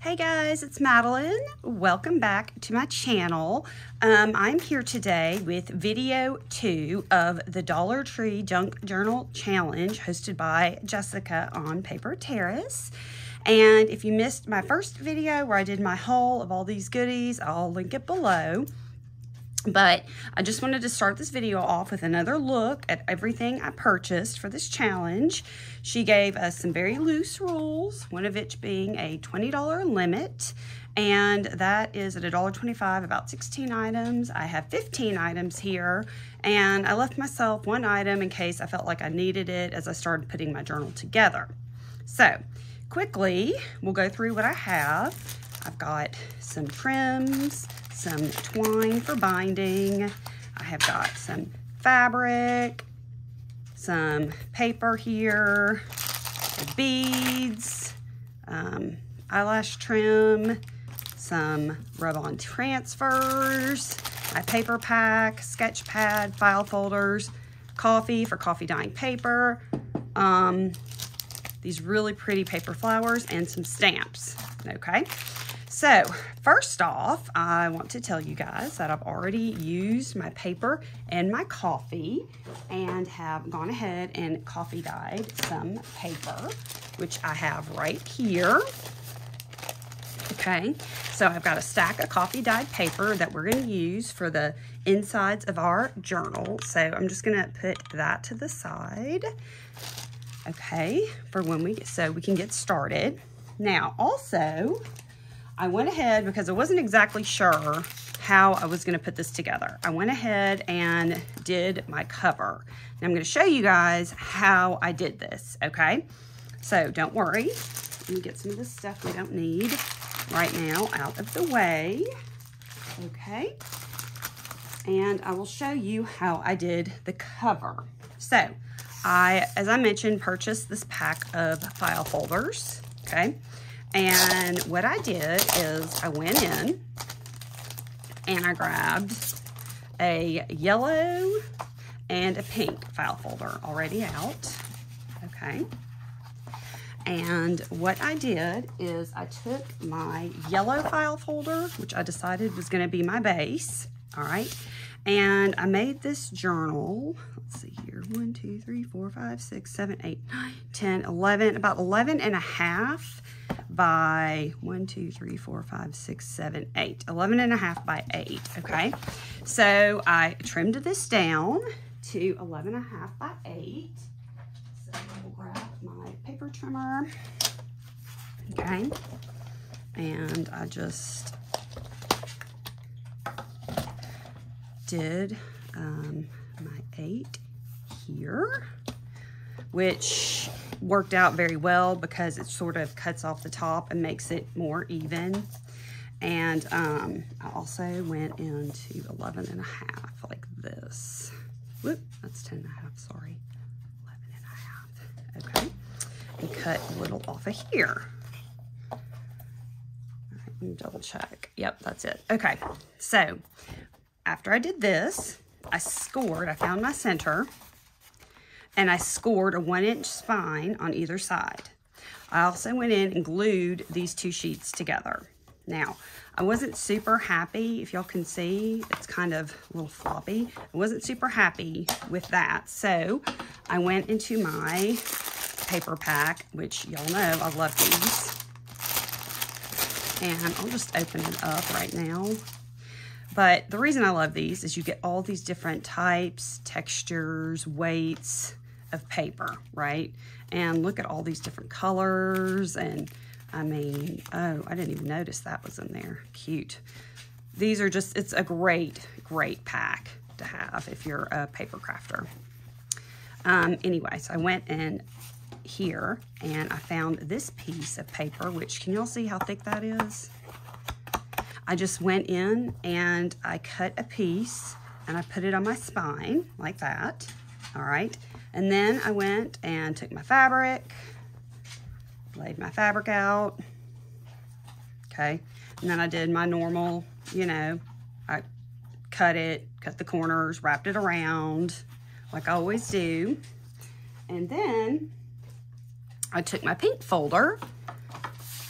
Hey guys, it's Madeline. Welcome back to my channel. Um, I'm here today with video two of the Dollar Tree Junk Journal Challenge hosted by Jessica on Paper Terrace. And if you missed my first video where I did my haul of all these goodies, I'll link it below. But I just wanted to start this video off with another look at everything I purchased for this challenge. She gave us some very loose rules, one of which being a $20 limit. And that is at $1.25, about 16 items. I have 15 items here. And I left myself one item in case I felt like I needed it as I started putting my journal together. So quickly, we'll go through what I have. I've got some trims, some twine for binding. I have got some fabric, some paper here, beads, um, eyelash trim, some rub-on transfers, my paper pack, sketch pad, file folders, coffee for coffee dyeing paper, um, these really pretty paper flowers, and some stamps, okay? So first off, I want to tell you guys that I've already used my paper and my coffee and have gone ahead and coffee dyed some paper, which I have right here. Okay, so I've got a stack of coffee dyed paper that we're going to use for the insides of our journal. So I'm just going to put that to the side. Okay, for when we so we can get started. Now, also, I went ahead because I wasn't exactly sure how I was going to put this together. I went ahead and did my cover. And I'm going to show you guys how I did this, okay? So don't worry. Let me get some of the stuff we don't need right now out of the way. Okay. And I will show you how I did the cover. So I, as I mentioned, purchased this pack of file folders, okay? And what I did is I went in and I grabbed a yellow and a pink file folder already out, okay? And what I did is I took my yellow file folder, which I decided was gonna be my base, all right? And I made this journal, let's see here, one, two, three, four, five, six, seven, eight, nine, 10, 11, about 11 and a half by one, two, three, four, five, six, seven, eight. 11 and a half by eight, okay? So I trimmed this down to 11 and a half by eight. So we'll grab my paper trimmer, okay? And I just did um, my eight here, which worked out very well because it sort of cuts off the top and makes it more even. And um, I also went into 11 and a half like this. Whoop, that's 10 and a half, sorry. 11 and a half, okay. And cut a little off of here. All right, let me double check. Yep, that's it. Okay, so after I did this, I scored, I found my center, and I scored a one inch spine on either side. I also went in and glued these two sheets together. Now, I wasn't super happy, if y'all can see, it's kind of a little floppy. I wasn't super happy with that, so I went into my paper pack, which y'all know I love these. And I'll just open it up right now. But the reason I love these is you get all these different types, textures, weights, of paper, right? And look at all these different colors. And I mean, oh, I didn't even notice that was in there. Cute. These are just, it's a great, great pack to have if you're a paper crafter. Um, anyways, I went in here and I found this piece of paper, which can y'all see how thick that is? I just went in and I cut a piece and I put it on my spine like that, all right? And then I went and took my fabric, laid my fabric out, okay? And then I did my normal, you know, I cut it, cut the corners, wrapped it around like I always do. And then I took my pink folder,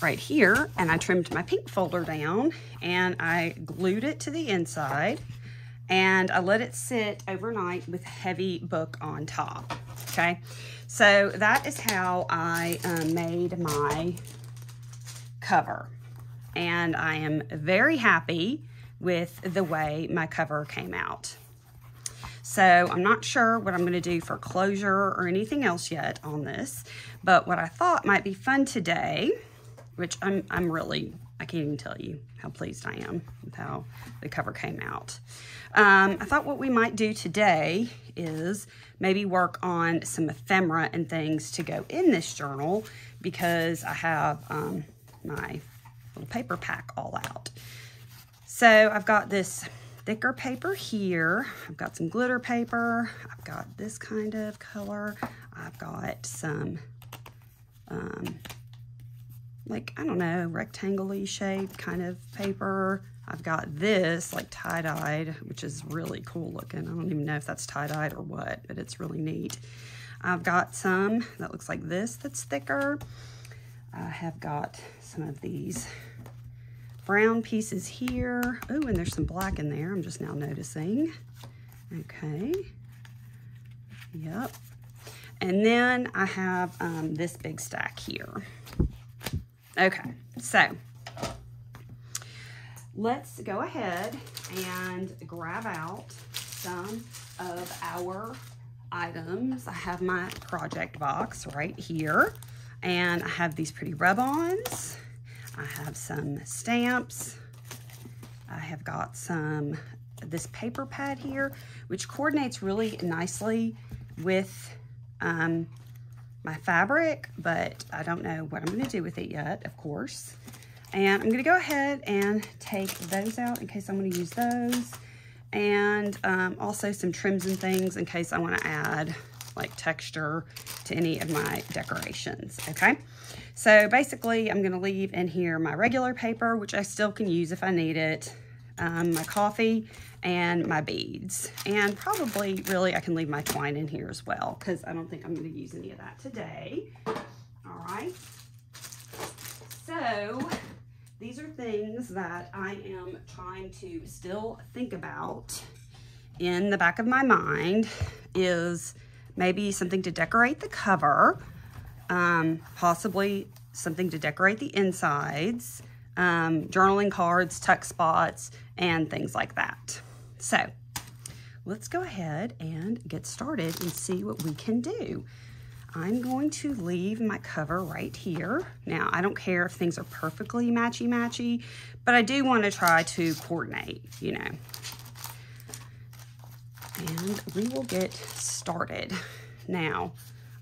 right here and I trimmed my pink folder down and I glued it to the inside and I let it sit overnight with heavy book on top, okay? So that is how I um, made my cover. And I am very happy with the way my cover came out. So I'm not sure what I'm going to do for closure or anything else yet on this, but what I thought might be fun today, which I'm, I'm really, I can't even tell you how pleased I am with how the cover came out. Um, I thought what we might do today is maybe work on some ephemera and things to go in this journal because I have um, my little paper pack all out. So I've got this thicker paper here. I've got some glitter paper. I've got this kind of color. I've got some, um, like, I don't know, rectangle shaped kind of paper. I've got this like tie-dyed, which is really cool looking. I don't even know if that's tie-dyed or what, but it's really neat. I've got some that looks like this that's thicker. I have got some of these brown pieces here. Oh, and there's some black in there. I'm just now noticing. Okay. Yep. And then I have um, this big stack here. Okay, so let's go ahead and grab out some of our items. I have my project box right here, and I have these pretty rub-ons. I have some stamps. I have got some, this paper pad here, which coordinates really nicely with um, my fabric, but I don't know what I'm gonna do with it yet, of course. And I'm gonna go ahead and take those out in case I'm gonna use those. And um, also some trims and things in case I wanna add like texture to any of my decorations, okay? So basically, I'm gonna leave in here my regular paper, which I still can use if I need it, um, my coffee, and my beads. And probably, really, I can leave my twine in here as well, because I don't think I'm gonna use any of that today. All right. So, these are things that I am trying to still think about in the back of my mind is maybe something to decorate the cover, um, possibly something to decorate the insides, um, journaling cards, tuck spots, and things like that. So let's go ahead and get started and see what we can do. I'm going to leave my cover right here. Now, I don't care if things are perfectly matchy-matchy, but I do want to try to coordinate, you know. And we will get started. Now,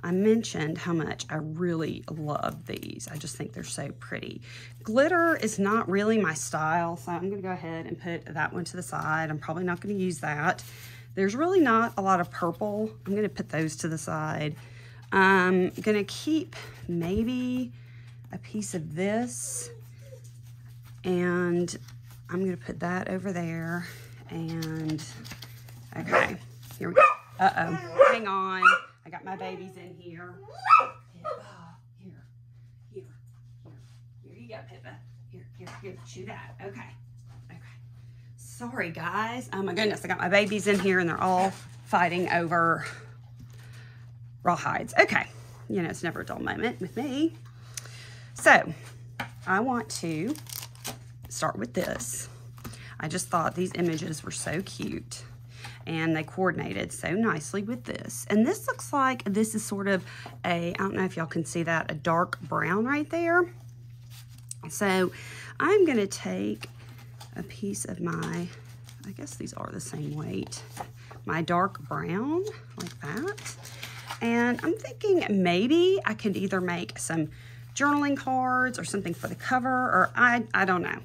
I mentioned how much I really love these. I just think they're so pretty. Glitter is not really my style, so I'm gonna go ahead and put that one to the side. I'm probably not gonna use that. There's really not a lot of purple. I'm gonna put those to the side. I'm gonna keep maybe a piece of this and I'm gonna put that over there and okay, here we go. Uh-oh, hang on. I got my babies in here. Pippa, here, here, here. Here you go, Pippa. Here, here, here, chew that. Okay, okay. Sorry, guys. Oh my goodness, I got my babies in here and they're all fighting over rawhides. Okay, you know, it's never a dull moment with me. So, I want to start with this. I just thought these images were so cute and they coordinated so nicely with this. And this looks like this is sort of a, I don't know if y'all can see that, a dark brown right there. So I'm gonna take a piece of my, I guess these are the same weight, my dark brown like that. And I'm thinking maybe I could either make some journaling cards or something for the cover or I, I don't know.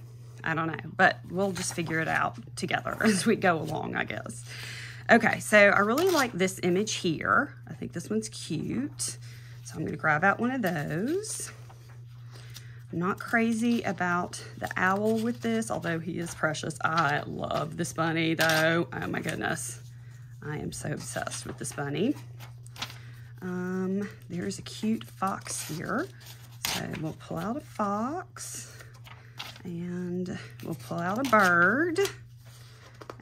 I don't know, but we'll just figure it out together as we go along, I guess. Okay, so I really like this image here. I think this one's cute. So I'm gonna grab out one of those. I'm not crazy about the owl with this, although he is precious. I love this bunny though. Oh my goodness. I am so obsessed with this bunny. Um, there's a cute fox here. So we'll pull out a fox and we'll pull out a bird.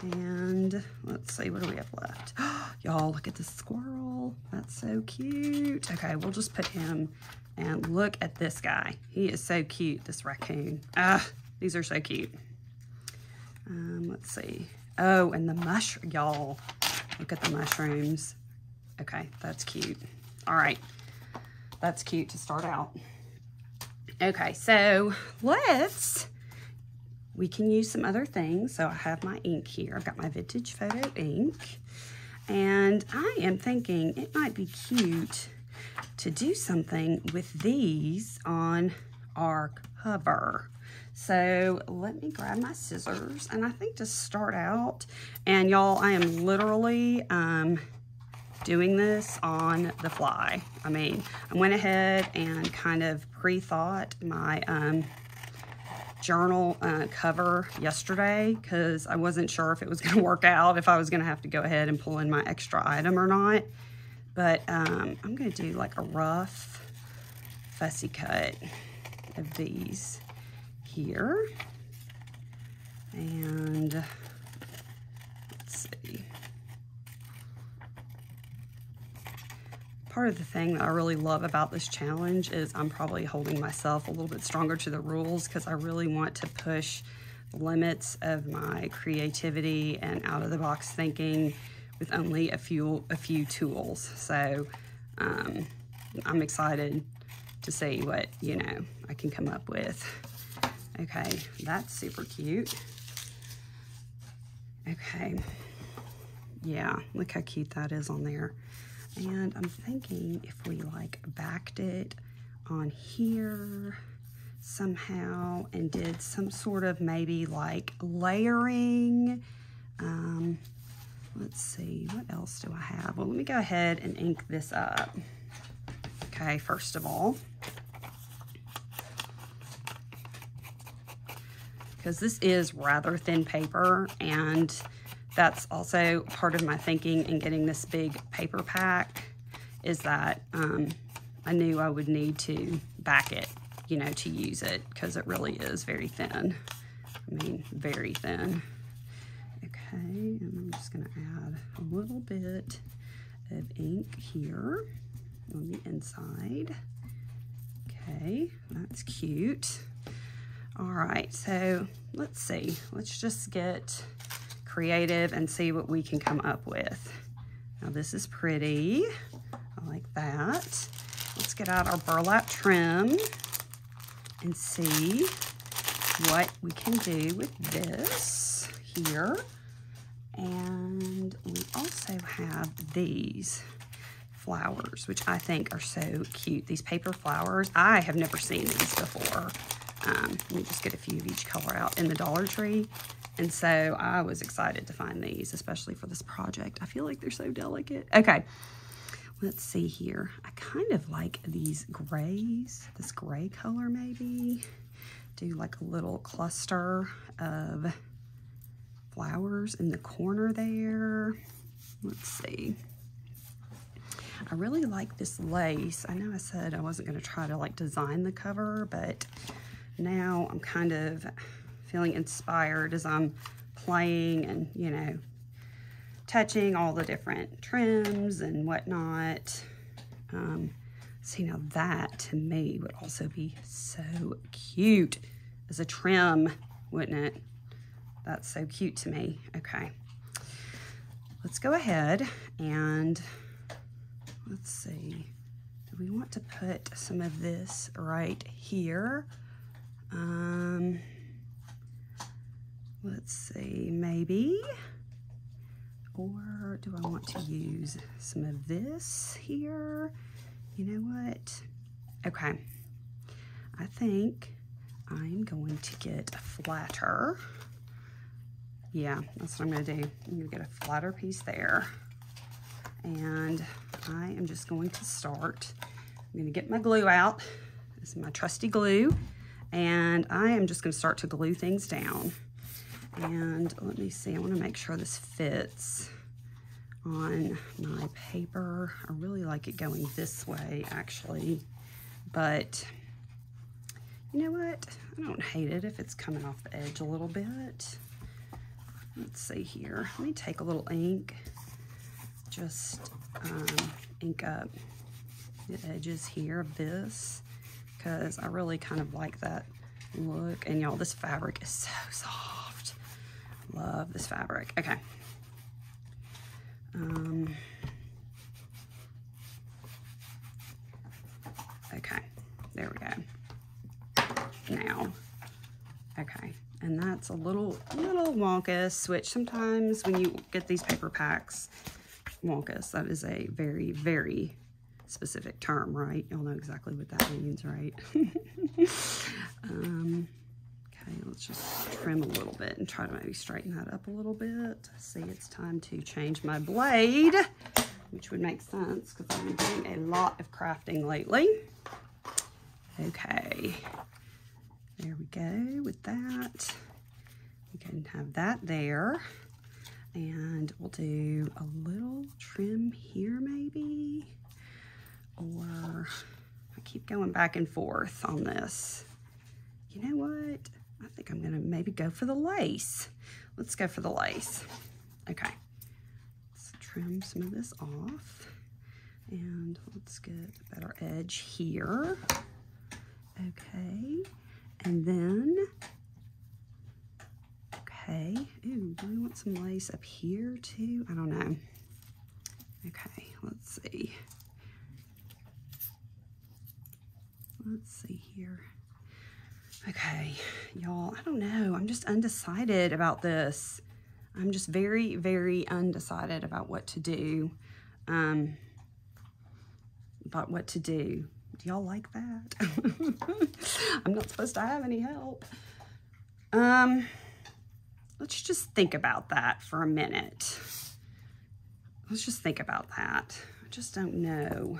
And let's see, what do we have left? Y'all, look at the squirrel. That's so cute. Okay, we'll just put him and look at this guy. He is so cute, this raccoon. Ah, these are so cute. Um, let's see. Oh, and the mushroom, y'all. Look at the mushrooms. Okay, that's cute. All right, that's cute to start out. Okay, so let's, we can use some other things. So I have my ink here. I've got my Vintage Photo ink. And I am thinking it might be cute to do something with these on our cover. So let me grab my scissors and I think to start out, and y'all, I am literally um, doing this on the fly. I mean, I went ahead and kind of pre-thought my um, journal uh, cover yesterday because I wasn't sure if it was going to work out, if I was going to have to go ahead and pull in my extra item or not. But um, I'm going to do like a rough fussy cut of these here. And let's see. Part of the thing that I really love about this challenge is I'm probably holding myself a little bit stronger to the rules because I really want to push the limits of my creativity and out of the box thinking with only a few a few tools. So um, I'm excited to see what you know I can come up with. Okay, that's super cute. Okay, yeah, look how cute that is on there. And I'm thinking if we like backed it on here somehow and did some sort of maybe like layering. Um, let's see, what else do I have? Well, let me go ahead and ink this up. Okay, first of all. Because this is rather thin paper and that's also part of my thinking in getting this big paper pack is that um, I knew I would need to back it, you know, to use it because it really is very thin. I mean, very thin. Okay, and I'm just gonna add a little bit of ink here on the inside. Okay, that's cute. All right, so let's see. Let's just get creative and see what we can come up with. Now this is pretty. I like that. Let's get out our burlap trim and see what we can do with this here. And we also have these flowers, which I think are so cute. These paper flowers, I have never seen these before. Um, let me just get a few of each color out in the Dollar Tree. And so I was excited to find these, especially for this project. I feel like they're so delicate. Okay, let's see here. I kind of like these grays, this gray color maybe. Do like a little cluster of flowers in the corner there. Let's see. I really like this lace. I know I said I wasn't going to try to like design the cover, but now I'm kind of feeling inspired as I'm playing and, you know, touching all the different trims and whatnot. Um, see, now that to me would also be so cute as a trim, wouldn't it? That's so cute to me. Okay. Let's go ahead and let's see. Do we want to put some of this right here? Um, let's see, maybe. Or do I want to use some of this here? You know what? Okay. I think I'm going to get a flatter. Yeah, that's what I'm going to do. I'm going to get a flatter piece there. And I am just going to start. I'm going to get my glue out. This is my trusty glue. And I am just going to start to glue things down. And let me see, I want to make sure this fits on my paper. I really like it going this way, actually. But You know what? I don't hate it if it's coming off the edge a little bit. Let's see here. Let me take a little ink. Just um, ink up the edges here of this because I really kind of like that look. And y'all, this fabric is so soft. Love this fabric. Okay. Um, okay, there we go. Now, okay, and that's a little, little wonkus, which sometimes when you get these paper packs, wonkus, that is a very, very specific term, right? Y'all know exactly what that means, right? um, okay, let's just trim a little bit and try to maybe straighten that up a little bit. See, it's time to change my blade, which would make sense because I've been doing a lot of crafting lately. Okay, there we go with that. We can have that there. And we'll do a little trim here maybe or I keep going back and forth on this. You know what? I think I'm gonna maybe go for the lace. Let's go for the lace. Okay, let's trim some of this off and let's get a better edge here. Okay, and then, okay, ooh, do we want some lace up here too? I don't know. Okay, let's see. let's see here. Okay, y'all, I don't know. I'm just undecided about this. I'm just very, very undecided about what to do. Um, about what to do. Do y'all like that? I'm not supposed to have any help. Um, let's just think about that for a minute. Let's just think about that. I just don't know.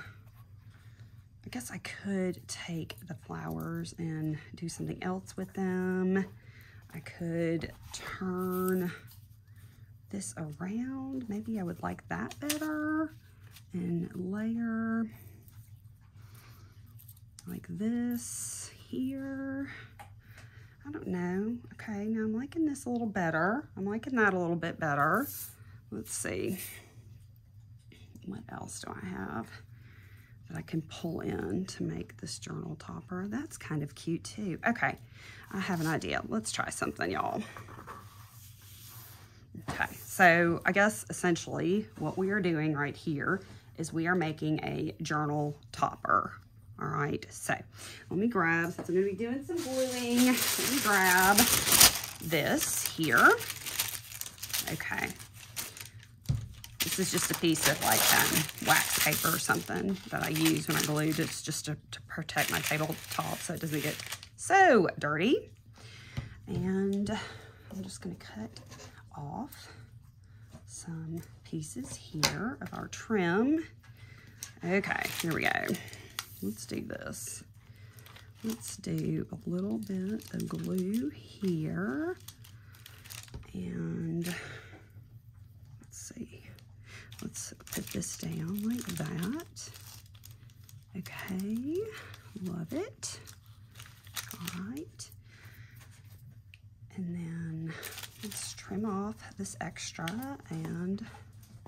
I guess I could take the flowers and do something else with them. I could turn this around. Maybe I would like that better. And layer like this here. I don't know. Okay, now I'm liking this a little better. I'm liking that a little bit better. Let's see. What else do I have? That I can pull in to make this journal topper. That's kind of cute too. Okay, I have an idea. Let's try something, y'all. Okay, so I guess essentially what we are doing right here is we are making a journal topper. All right, so let me grab, since I'm gonna be doing some gluing, let me grab this here. Okay, this is just a piece of like um, wax paper or something that I use when I glue. It's just to, to protect my tabletop so it doesn't get so dirty. And I'm just gonna cut off some pieces here of our trim. Okay, here we go. Let's do this. Let's do a little bit of glue here. And. Let's put this down like that. Okay, love it. All right. And then let's trim off this extra and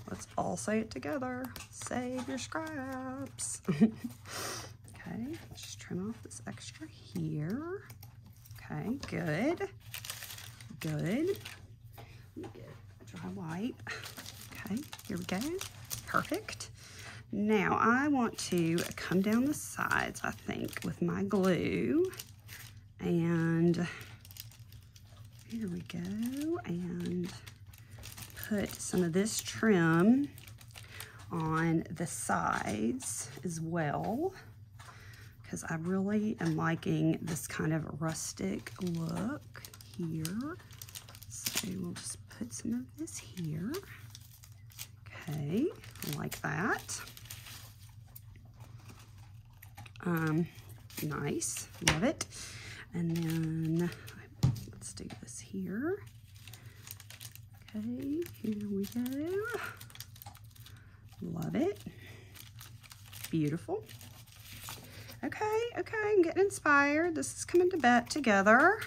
let's all say it together. Save your scraps. okay, just trim off this extra here. Okay, good. Good. Let me get a dry wipe. Okay, here we go. Perfect. Now I want to come down the sides, I think, with my glue. And here we go. And put some of this trim on the sides as well because I really am liking this kind of rustic look here. So we'll just put some of this here. Okay, like that. Um, nice, love it. And then let's do this here. Okay, here we go. Love it. Beautiful. Okay, okay, I'm getting inspired. This is coming to bed together.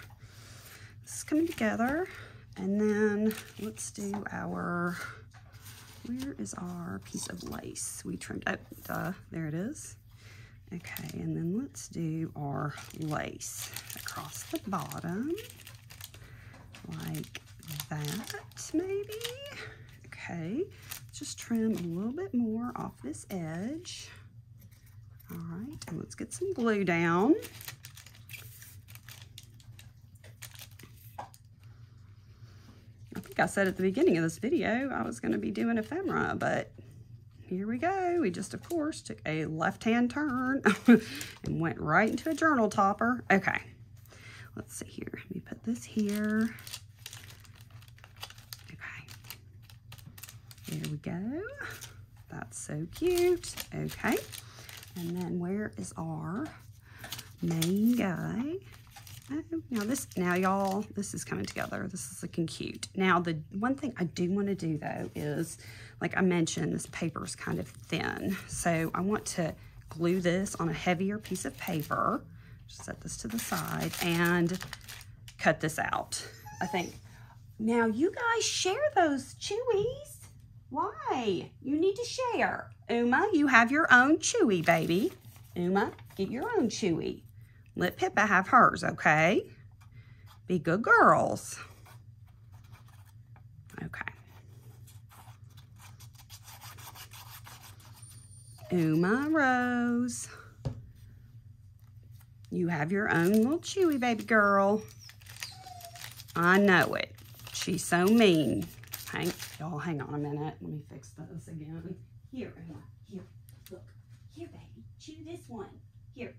This is coming together. And then let's do our, where is our piece of lace? We trimmed, oh, duh, there it is. Okay, and then let's do our lace across the bottom, like that maybe. Okay, just trim a little bit more off this edge. All right, and let's get some glue down. I said at the beginning of this video I was going to be doing ephemera, but here we go. We just, of course, took a left-hand turn and went right into a journal topper. Okay, let's see here. Let me put this here. Okay, there we go. That's so cute. Okay, and then where is our main guy? Now this, now y'all, this is coming together. This is looking cute. Now the one thing I do want to do though is, like I mentioned, this paper is kind of thin. So I want to glue this on a heavier piece of paper. Just set this to the side and cut this out. I think, now you guys share those chewies. Why? You need to share. Uma, you have your own chewy, baby. Uma, get your own chewy. Let Pippa have hers, okay? Be good girls. Okay. Uma Rose. You have your own little chewy baby girl. I know it. She's so mean. Hang, y'all hang on a minute. Let me fix this again. Here, Uma. Here. Look. Here, baby. Chew this one. Here.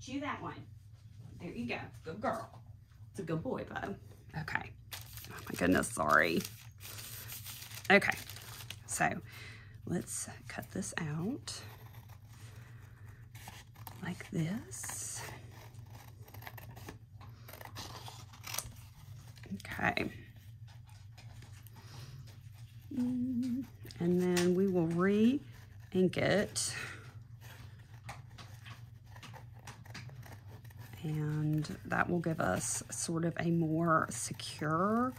Chew that one. There you go. Good girl. It's a good boy, bud. Okay. Oh my goodness, sorry. Okay. So let's cut this out like this. Okay. Mm, and then we will re-ink it. And that will give us sort of a more secure,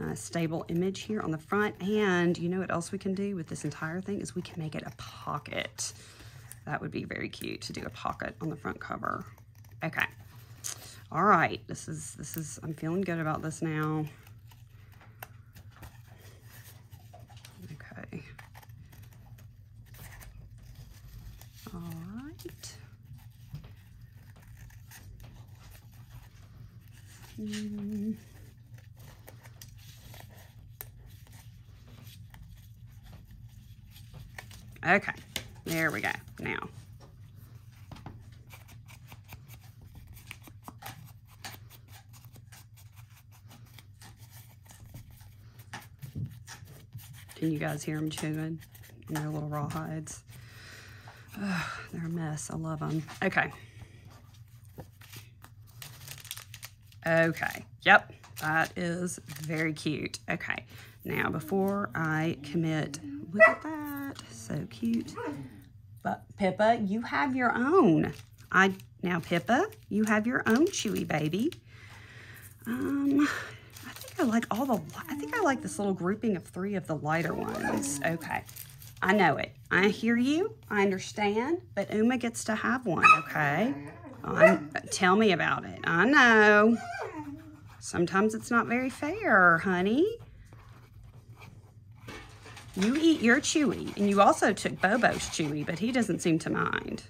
uh, stable image here on the front. And you know what else we can do with this entire thing is we can make it a pocket. That would be very cute to do a pocket on the front cover. Okay. All right. This is, this is, I'm feeling good about this now. Okay. All right. Okay, there we go. Now, can you guys hear them chewing in their little rawhides? Oh, they're a mess. I love them. Okay. Okay, yep, that is very cute. Okay, now before I commit, look at that, so cute. But Pippa, you have your own. I Now Pippa, you have your own Chewy baby. Um, I think I like all the, I think I like this little grouping of three of the lighter ones. Okay, I know it. I hear you, I understand, but Uma gets to have one, okay? I'm, tell me about it. I know. Sometimes it's not very fair, honey. You eat your chewy, and you also took Bobo's chewy, but he doesn't seem to mind.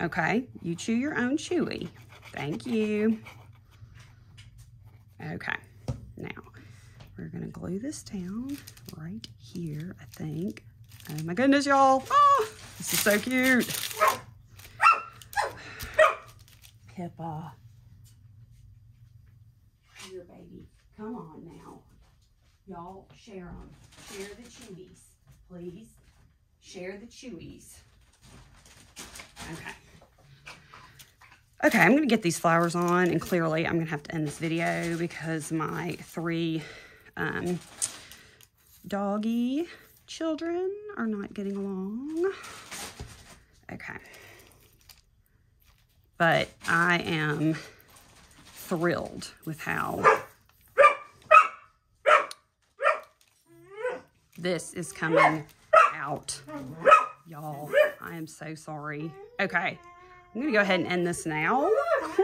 Okay, you chew your own chewy. Thank you. Okay, now we're gonna glue this down right here, I think. Oh my goodness, y'all. Oh, this is so cute. Pippa. Here, baby. Come on now. Y'all share them. Share the chewies, please. Share the chewies. Okay. Okay, I'm going to get these flowers on, and clearly I'm going to have to end this video because my three um, doggy children are not getting along. Okay. But I am thrilled with how this is coming out. Y'all, I am so sorry. Okay, I'm gonna go ahead and end this now.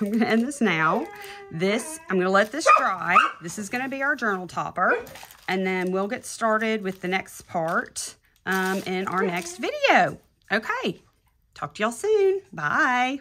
I'm gonna end this now. This, I'm gonna let this dry. This is gonna be our journal topper. And then we'll get started with the next part um, in our next video. Okay, talk to y'all soon. Bye.